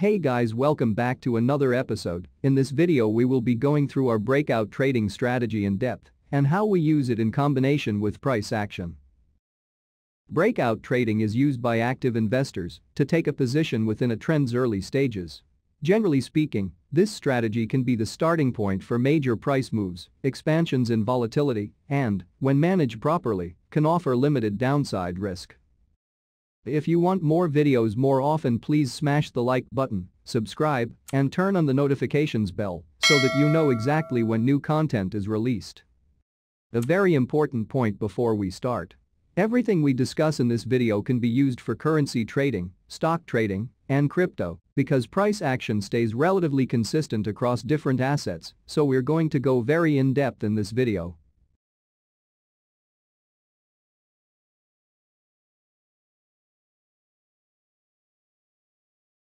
Hey guys welcome back to another episode, in this video we will be going through our breakout trading strategy in depth and how we use it in combination with price action. Breakout trading is used by active investors to take a position within a trend's early stages. Generally speaking, this strategy can be the starting point for major price moves, expansions in volatility, and, when managed properly, can offer limited downside risk. If you want more videos more often please smash the like button, subscribe, and turn on the notifications bell so that you know exactly when new content is released. A very important point before we start. Everything we discuss in this video can be used for currency trading, stock trading, and crypto because price action stays relatively consistent across different assets, so we're going to go very in-depth in this video.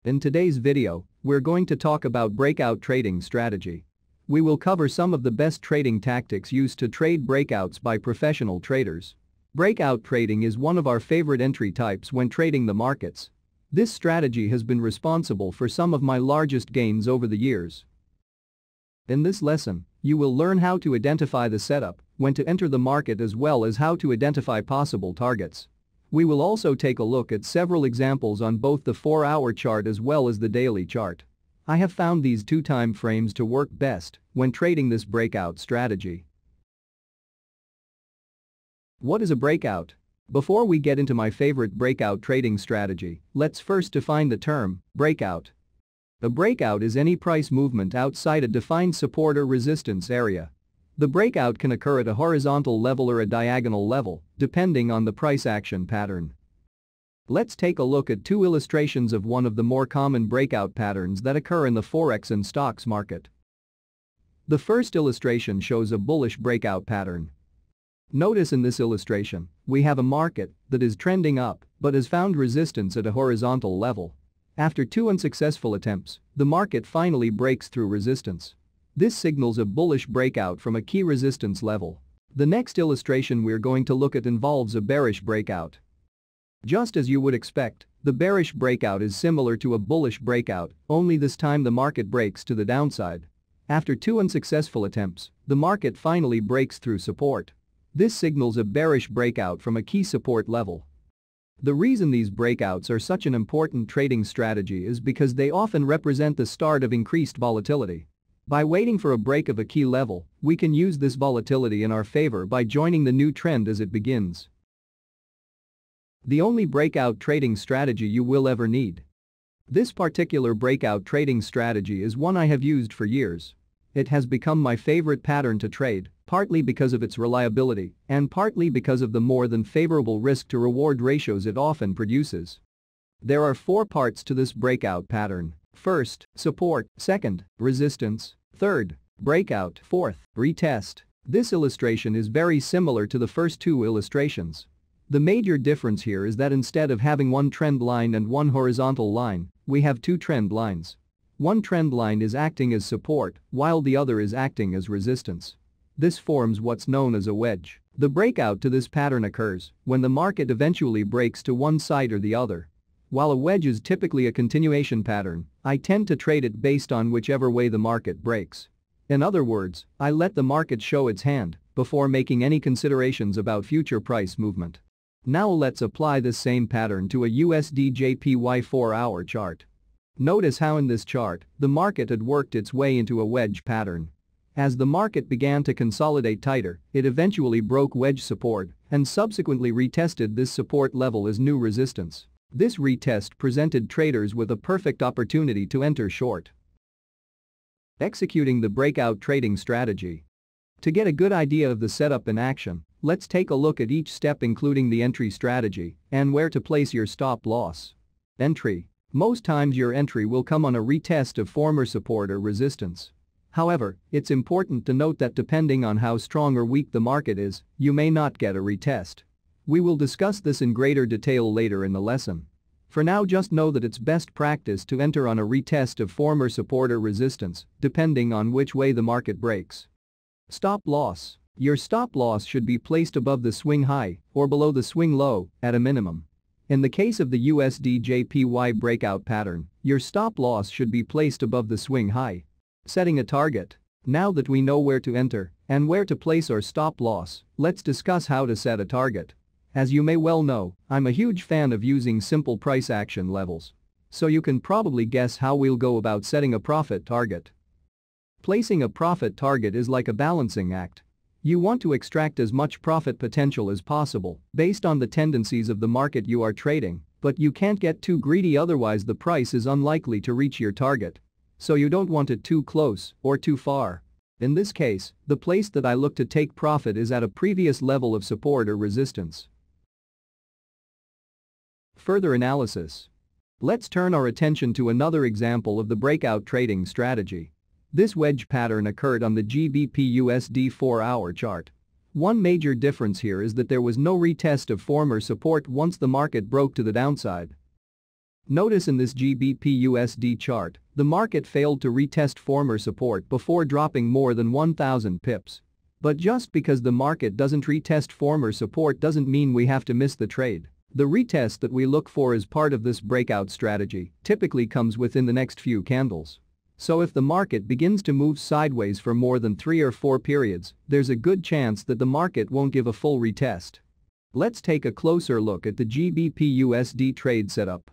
In today's video, we're going to talk about breakout trading strategy. We will cover some of the best trading tactics used to trade breakouts by professional traders. Breakout trading is one of our favorite entry types when trading the markets. This strategy has been responsible for some of my largest gains over the years. In this lesson, you will learn how to identify the setup, when to enter the market as well as how to identify possible targets. We will also take a look at several examples on both the 4-hour chart as well as the daily chart. I have found these two time frames to work best when trading this breakout strategy. What is a breakout? Before we get into my favorite breakout trading strategy, let's first define the term breakout. A breakout is any price movement outside a defined support or resistance area the breakout can occur at a horizontal level or a diagonal level, depending on the price action pattern. Let's take a look at two illustrations of one of the more common breakout patterns that occur in the forex and stocks market. The first illustration shows a bullish breakout pattern. Notice in this illustration, we have a market that is trending up but has found resistance at a horizontal level. After two unsuccessful attempts, the market finally breaks through resistance. This signals a bullish breakout from a key resistance level. The next illustration we're going to look at involves a bearish breakout. Just as you would expect, the bearish breakout is similar to a bullish breakout, only this time the market breaks to the downside. After two unsuccessful attempts, the market finally breaks through support. This signals a bearish breakout from a key support level. The reason these breakouts are such an important trading strategy is because they often represent the start of increased volatility. By waiting for a break of a key level, we can use this volatility in our favor by joining the new trend as it begins. The only breakout trading strategy you will ever need. This particular breakout trading strategy is one I have used for years. It has become my favorite pattern to trade, partly because of its reliability and partly because of the more than favorable risk to reward ratios it often produces. There are four parts to this breakout pattern. First, support. Second, resistance. Third, breakout. Fourth, retest. This illustration is very similar to the first two illustrations. The major difference here is that instead of having one trend line and one horizontal line, we have two trend lines. One trend line is acting as support, while the other is acting as resistance. This forms what's known as a wedge. The breakout to this pattern occurs when the market eventually breaks to one side or the other while a wedge is typically a continuation pattern, I tend to trade it based on whichever way the market breaks. In other words, I let the market show its hand before making any considerations about future price movement. Now let's apply this same pattern to a USD JPY 4-hour chart. Notice how in this chart, the market had worked its way into a wedge pattern. As the market began to consolidate tighter, it eventually broke wedge support and subsequently retested this support level as new resistance. This retest presented traders with a perfect opportunity to enter short. Executing the breakout trading strategy. To get a good idea of the setup in action, let's take a look at each step including the entry strategy and where to place your stop loss. Entry. Most times your entry will come on a retest of former support or resistance. However, it's important to note that depending on how strong or weak the market is, you may not get a retest. We will discuss this in greater detail later in the lesson. For now just know that it's best practice to enter on a retest of former support or resistance, depending on which way the market breaks. Stop loss. Your stop loss should be placed above the swing high or below the swing low at a minimum. In the case of the USD JPY breakout pattern, your stop loss should be placed above the swing high. Setting a target. Now that we know where to enter and where to place our stop loss, let's discuss how to set a target. As you may well know, I'm a huge fan of using simple price action levels. So you can probably guess how we'll go about setting a profit target. Placing a profit target is like a balancing act. You want to extract as much profit potential as possible based on the tendencies of the market you are trading, but you can't get too greedy otherwise the price is unlikely to reach your target. So you don't want it too close or too far. In this case, the place that I look to take profit is at a previous level of support or resistance. Further analysis. Let's turn our attention to another example of the breakout trading strategy. This wedge pattern occurred on the GBP USD 4-hour chart. One major difference here is that there was no retest of former support once the market broke to the downside. Notice in this GBP USD chart, the market failed to retest former support before dropping more than 1,000 pips. But just because the market doesn't retest former support doesn't mean we have to miss the trade. The retest that we look for as part of this breakout strategy typically comes within the next few candles. So if the market begins to move sideways for more than 3 or 4 periods, there's a good chance that the market won't give a full retest. Let's take a closer look at the GBP USD trade setup.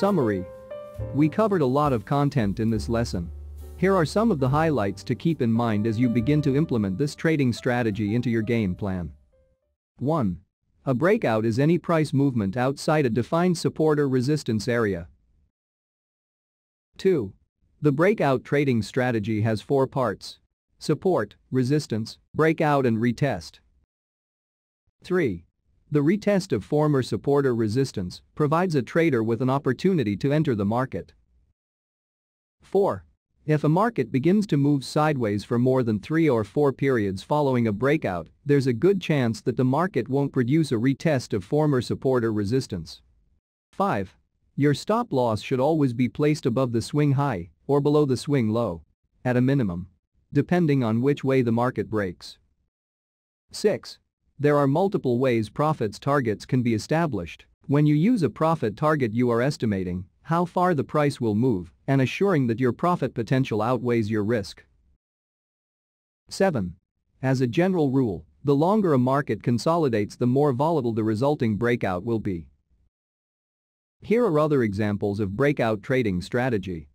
Summary. We covered a lot of content in this lesson. Here are some of the highlights to keep in mind as you begin to implement this trading strategy into your game plan. 1. A breakout is any price movement outside a defined support or resistance area. 2. The breakout trading strategy has four parts. Support, resistance, breakout and retest. 3. The retest of former support or resistance provides a trader with an opportunity to enter the market. 4. If a market begins to move sideways for more than 3 or 4 periods following a breakout, there's a good chance that the market won't produce a retest of former support or resistance. 5. Your stop loss should always be placed above the swing high or below the swing low. At a minimum. Depending on which way the market breaks. 6. There are multiple ways profits targets can be established. When you use a profit target you are estimating how far the price will move and assuring that your profit potential outweighs your risk. 7. As a general rule, the longer a market consolidates the more volatile the resulting breakout will be. Here are other examples of breakout trading strategy.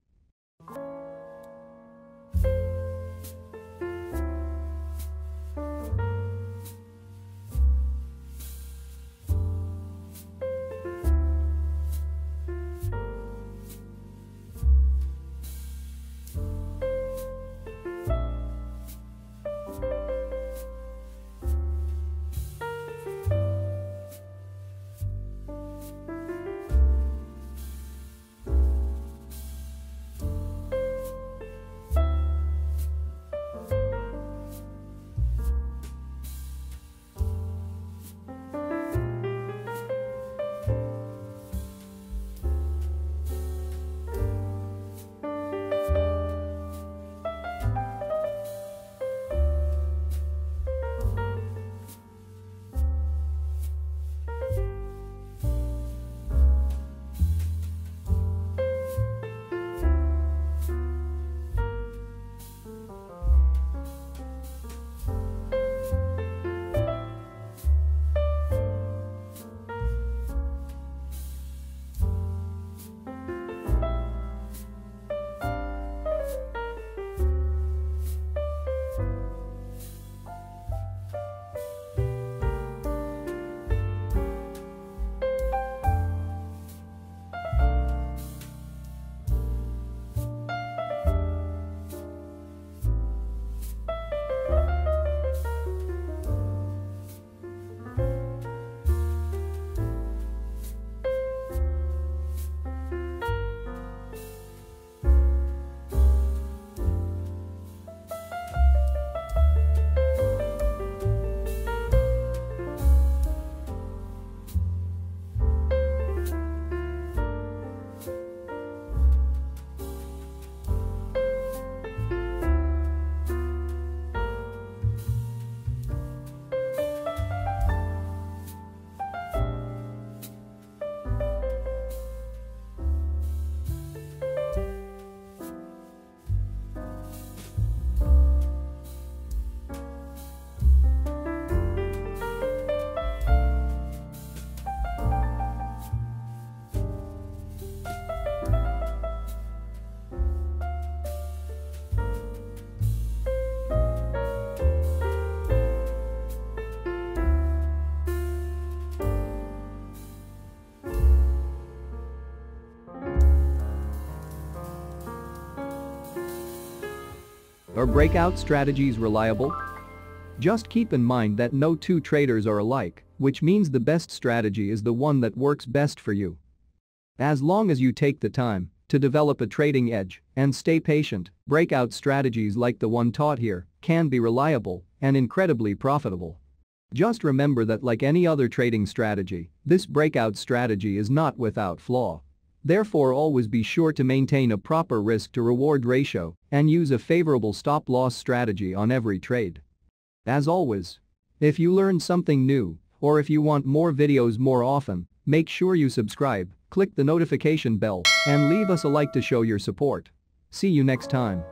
Are breakout strategies reliable? Just keep in mind that no two traders are alike, which means the best strategy is the one that works best for you. As long as you take the time to develop a trading edge and stay patient, breakout strategies like the one taught here can be reliable and incredibly profitable. Just remember that like any other trading strategy, this breakout strategy is not without flaw. Therefore always be sure to maintain a proper risk to reward ratio and use a favorable stop loss strategy on every trade. As always, if you learned something new or if you want more videos more often, make sure you subscribe, click the notification bell, and leave us a like to show your support. See you next time.